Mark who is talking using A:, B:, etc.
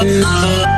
A: Oh, oh.